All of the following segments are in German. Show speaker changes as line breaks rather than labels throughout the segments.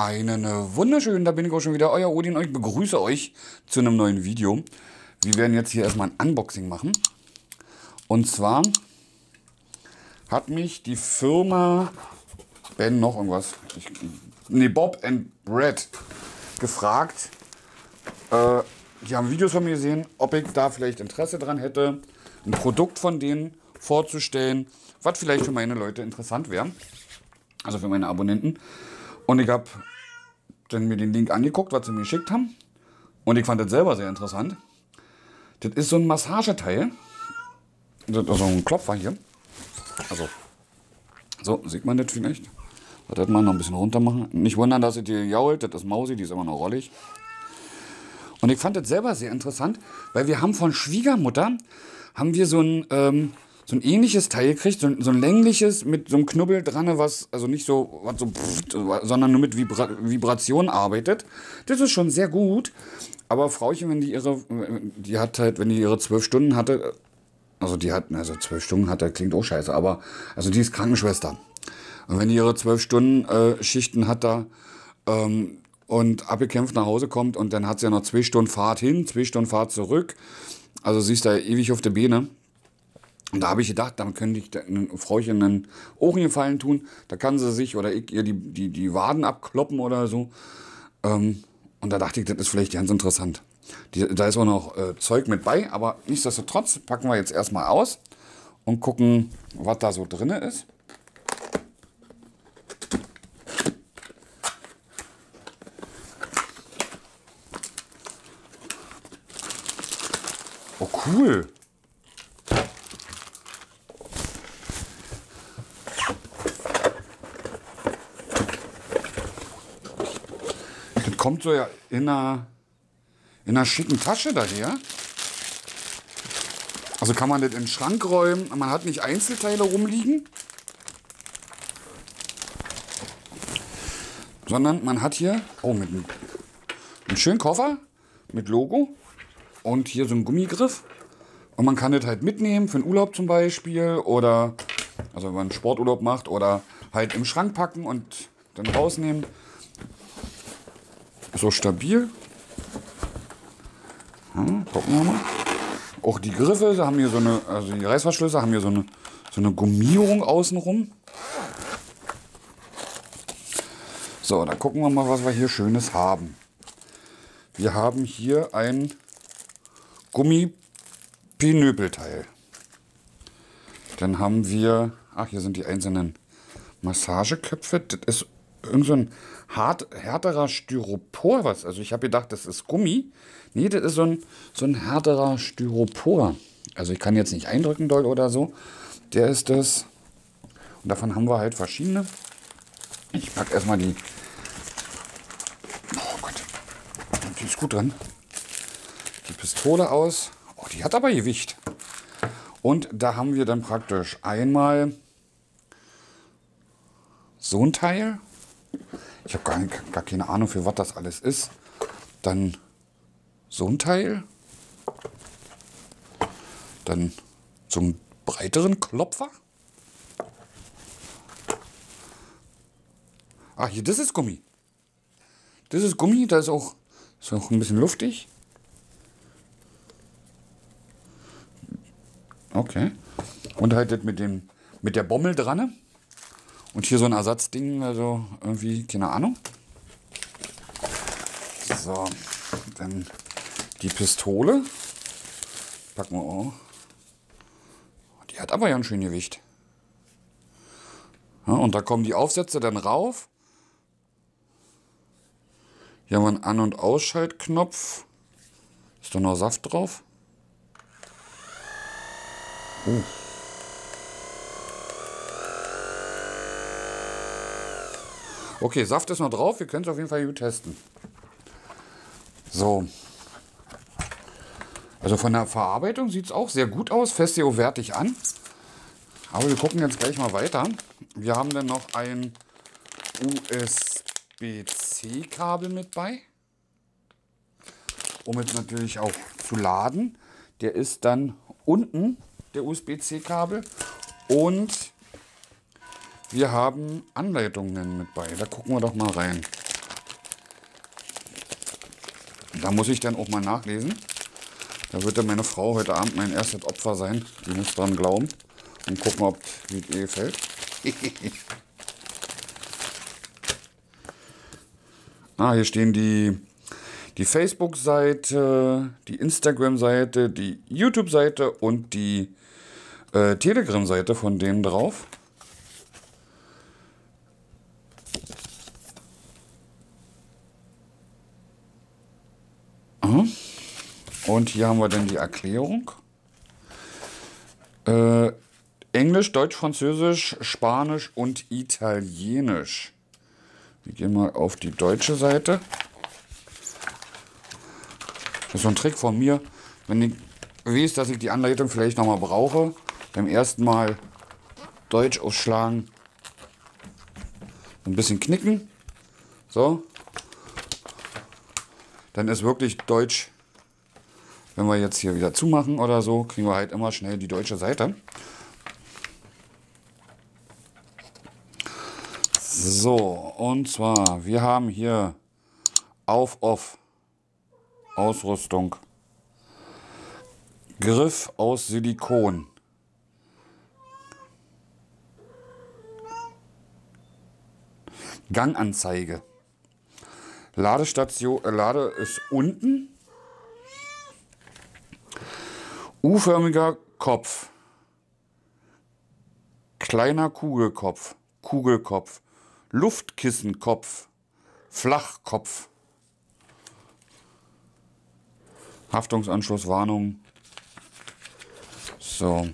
Einen wunderschönen, da bin ich auch schon wieder, euer Odin, ich begrüße euch zu einem neuen Video. Wir werden jetzt hier erstmal ein Unboxing machen. Und zwar hat mich die Firma Ben noch irgendwas, ich, nee, Bob and Brad gefragt. Äh, die haben Videos von mir gesehen, ob ich da vielleicht Interesse dran hätte, ein Produkt von denen vorzustellen, was vielleicht für meine Leute interessant wäre. Also für meine Abonnenten. Und ich habe dann mir den Link angeguckt, was sie mir geschickt haben. Und ich fand das selber sehr interessant. Das ist so ein Massageteil. Das ist so ein Klopfer hier. Also, so, sieht man das vielleicht? Hätte man noch ein bisschen runter machen. Nicht wundern, dass es hier jault. Das ist Mausi, die ist immer noch rollig. Und ich fand das selber sehr interessant, weil wir haben von Schwiegermutter, haben wir so ein, ähm, so ein ähnliches Teil gekriegt, so ein, so ein längliches mit so einem Knubbel dran, was also nicht so, was so pfft, sondern nur mit Vibra Vibration arbeitet. Das ist schon sehr gut. Aber Frauchen, wenn die ihre, die hat halt, wenn die ihre zwölf Stunden hatte, also die hat, also zwölf Stunden hatte, klingt auch scheiße, aber also die ist Krankenschwester. Und wenn die ihre zwölf Stunden äh, Schichten hat da ähm, und abgekämpft nach Hause kommt und dann hat sie ja noch zwei Stunden Fahrt hin, zwei Stunden Fahrt zurück. Also sie ist da ewig auf der Beine. Und da habe ich gedacht, dann könnte ich einem Frauchen einen Ohrengefallen tun. Da kann sie sich oder ich ihr die, die, die Waden abkloppen oder so. Ähm, und da dachte ich, das ist vielleicht ganz interessant. Die, da ist auch noch äh, Zeug mit bei, aber nichtsdestotrotz packen wir jetzt erstmal aus und gucken, was da so drin ist. Oh, cool. Kommt so ja in einer, in einer schicken Tasche daher. Also kann man das in den Schrank räumen. Man hat nicht Einzelteile rumliegen. Sondern man hat hier, oh, mit einem, einen schönen Koffer mit Logo und hier so ein Gummigriff. Und man kann das halt mitnehmen für einen Urlaub zum Beispiel oder also wenn man einen Sporturlaub macht oder halt im Schrank packen und dann rausnehmen. So stabil. Hm, gucken wir mal. Auch die Griffe haben hier so eine, also die Reißverschlüsse haben hier so eine, so eine Gummierung außenrum. So, dann gucken wir mal, was wir hier Schönes haben. Wir haben hier ein Gummipinöpelteil. Dann haben wir, ach, hier sind die einzelnen Massageköpfe. Das ist irgend so ein hart, härterer Styropor, was. Also ich habe gedacht, das ist Gummi. Nee, das ist so ein, so ein härterer Styropor. Also ich kann jetzt nicht eindrücken doll oder so. Der ist das. Und davon haben wir halt verschiedene. Ich packe erstmal die. Oh Gott. Die ist gut dran. Die Pistole aus. Oh, die hat aber Gewicht. Und da haben wir dann praktisch einmal so ein Teil. Ich habe gar, gar keine Ahnung, für was das alles ist. Dann so ein Teil. Dann einen breiteren Klopfer. Ah, hier, das ist Gummi. Das ist Gummi, da ist auch, ist auch ein bisschen luftig. Okay. Und halt das mit, dem, mit der Bommel dran. Und hier so ein Ersatzding, also irgendwie, keine Ahnung. So, dann die Pistole. Packen wir auch. Die hat aber ja ein schönes Gewicht. Ja, und da kommen die Aufsätze dann rauf. Hier haben wir einen An- und Ausschaltknopf. Ist da noch Saft drauf? Oh. Okay, Saft ist noch drauf. Wir können es auf jeden Fall gut testen. So. Also von der Verarbeitung sieht es auch sehr gut aus. Auch wertig an. Aber wir gucken jetzt gleich mal weiter. Wir haben dann noch ein USB-C-Kabel mit bei. Um es natürlich auch zu laden. Der ist dann unten, der USB-C-Kabel. Und wir haben Anleitungen mit bei. Da gucken wir doch mal rein. Da muss ich dann auch mal nachlesen. Da wird dann meine Frau heute Abend mein erstes Opfer sein. Die muss dran glauben und gucken, ob wie es ihr gefällt. ah, hier stehen die, die Facebook-Seite, die Instagram-Seite, die YouTube-Seite und die äh, Telegram-Seite von denen drauf. Und hier haben wir dann die Erklärung. Äh, Englisch, Deutsch, Französisch, Spanisch und Italienisch. Wir gehen mal auf die deutsche Seite. Das ist so ein Trick von mir. Wenn ich weiß, dass ich die Anleitung vielleicht nochmal brauche, beim ersten Mal Deutsch aufschlagen, ein bisschen knicken. So. Dann ist wirklich Deutsch wenn wir jetzt hier wieder zumachen oder so, kriegen wir halt immer schnell die deutsche Seite. So, und zwar, wir haben hier auf-off Ausrüstung. Griff aus Silikon. Ganganzeige. Ladestation, äh, Lade ist unten U-förmiger Kopf. Kleiner Kugelkopf. Kugelkopf. Luftkissenkopf. Flachkopf. Haftungsanschluss, Warnung. So.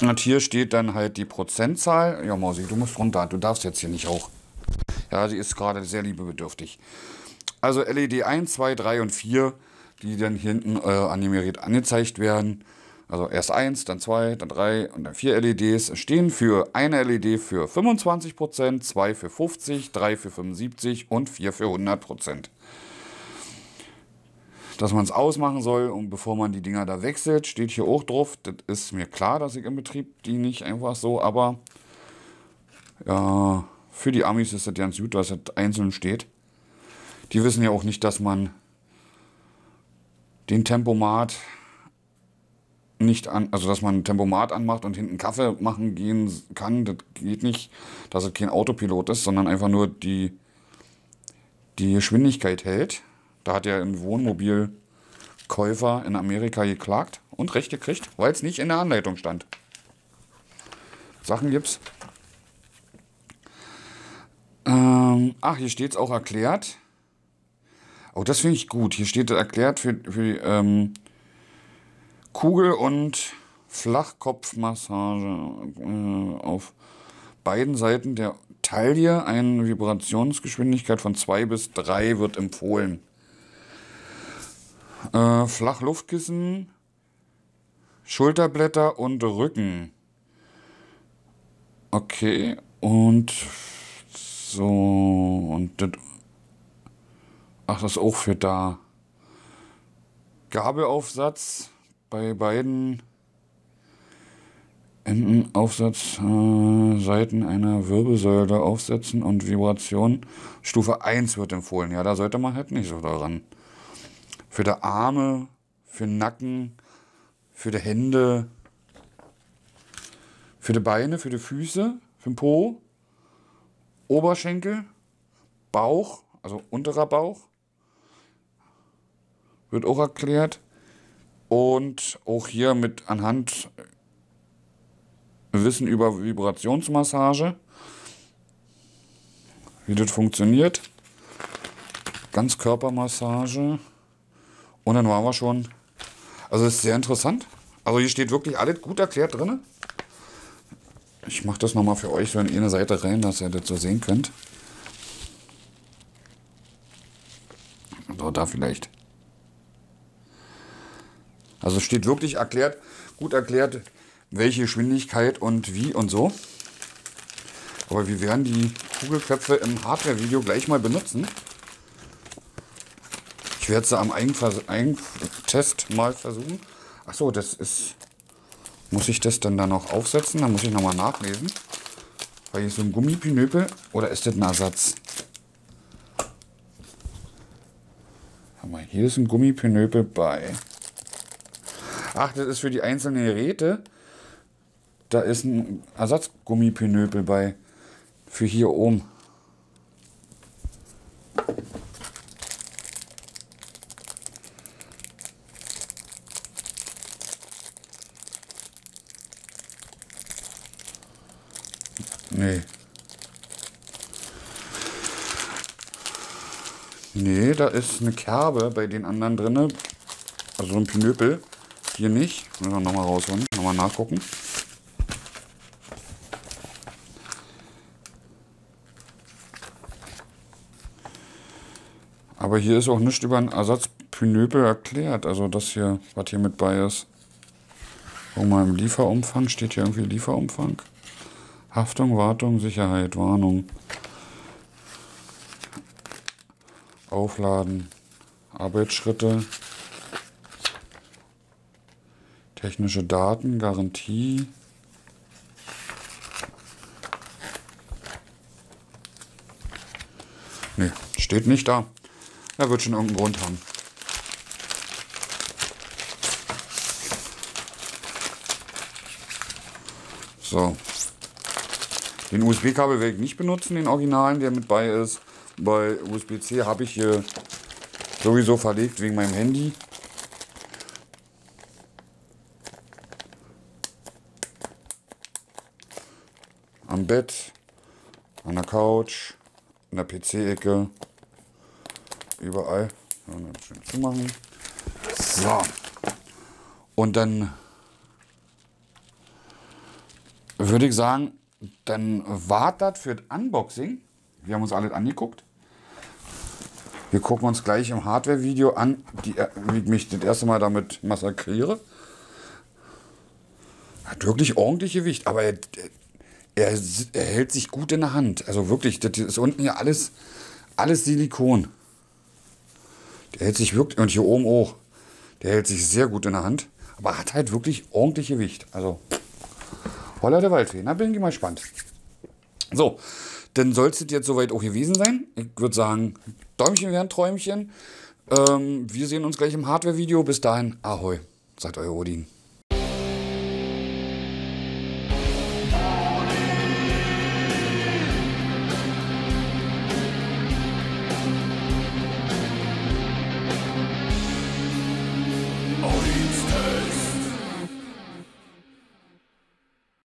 Und hier steht dann halt die Prozentzahl. Ja, Mausi, du musst runter. Du darfst jetzt hier nicht hoch. Ja, sie ist gerade sehr liebebedürftig. Also LED 1, 2, 3 und 4 die dann hinten äh, animiert angezeigt werden. Also erst eins, dann zwei, dann drei und dann vier LEDs stehen für eine LED für 25%, zwei für 50, drei für 75 und vier für 100%. Dass man es ausmachen soll und bevor man die Dinger da wechselt, steht hier auch drauf. Das ist mir klar, dass ich im Betrieb die nicht einfach so, aber ja, für die Amis ist das ganz gut, dass das einzeln steht. Die wissen ja auch nicht, dass man den Tempomat nicht an, also dass man ein Tempomat anmacht und hinten Kaffee machen gehen kann, das geht nicht, dass es kein Autopilot ist, sondern einfach nur die, die Geschwindigkeit hält. Da hat ja ein Wohnmobilkäufer in Amerika geklagt und Recht gekriegt, weil es nicht in der Anleitung stand. Sachen gibt's. Ähm, ach, hier steht es auch erklärt. Oh, das finde ich gut. Hier steht erklärt für, für ähm, Kugel- und Flachkopfmassage äh, auf beiden Seiten der Taille. Eine Vibrationsgeschwindigkeit von 2 bis 3 wird empfohlen. Äh, Flachluftkissen, Schulterblätter und Rücken. Okay, und so, und das Ach, das ist auch für da. Gabelaufsatz bei beiden Endenaufsatz äh, Seiten einer Wirbelsäule aufsetzen und Vibration. Stufe 1 wird empfohlen. Ja, da sollte man halt nicht so daran. Für die Arme, für den Nacken, für die Hände, für die Beine, für die Füße, für den Po, Oberschenkel, Bauch, also unterer Bauch, wird auch erklärt. Und auch hier mit anhand Wissen über Vibrationsmassage, wie das funktioniert. Ganzkörpermassage. Und dann waren wir schon. Also ist sehr interessant. Also hier steht wirklich alles gut erklärt drin. Ich mache das nochmal für euch so in eine Seite rein, dass ihr das so sehen könnt. So, da vielleicht. Also steht wirklich erklärt, gut erklärt, welche Geschwindigkeit und wie und so. Aber wir werden die Kugelköpfe im Hardware-Video gleich mal benutzen. Ich werde es am Eigentest mal versuchen. Achso, das ist... Muss ich das dann da noch aufsetzen? Dann muss ich nochmal nachlesen. Weil hier so ein Gummipinöpel. Oder ist das ein Ersatz? Hier ist ein Gummipinöpel bei. Ach, das ist für die einzelnen Geräte. Da ist ein Ersatzgummipinöpel bei. Für hier oben. Nee. Nee, da ist eine Kerbe bei den anderen drinne. Also ein Pinöpel. Hier nicht. Müssen wir nochmal rausholen. Nochmal nachgucken. Aber hier ist auch nichts über einen Ersatzpinöpel erklärt. Also das hier, was hier mit bei ist. Guck mal im Lieferumfang. Steht hier irgendwie Lieferumfang? Haftung, Wartung, Sicherheit, Warnung. Aufladen, Arbeitsschritte, technische Daten, Garantie. Ne, steht nicht da. Er wird schon irgendeinen Grund haben. So. Den USB-Kabel werde ich nicht benutzen, den Originalen, der mit bei ist. Bei USB-C habe ich hier sowieso verlegt wegen meinem Handy. Am Bett, an der Couch, in der PC-Ecke, überall. Schön zumachen. So. Und dann würde ich sagen, dann war das für das Unboxing. Wir haben uns alles angeguckt. Wir gucken uns gleich im Hardware-Video an, die, wie ich mich das erste Mal damit massakriere. Hat wirklich ordentlich Gewicht, aber er, er, hält sich gut in der Hand. Also wirklich, das ist unten hier alles, alles Silikon. Der hält sich wirklich, und hier oben auch, der hält sich sehr gut in der Hand, aber hat halt wirklich ordentlich Gewicht. Also, Holla der Waldfee. Na, bin ich mal gespannt. So, dann soll es jetzt soweit auch gewesen sein. Ich würde sagen, Däumchen wären Träumchen. Ähm, wir sehen uns gleich im Hardware-Video. Bis dahin, Ahoi, sagt euer Odin.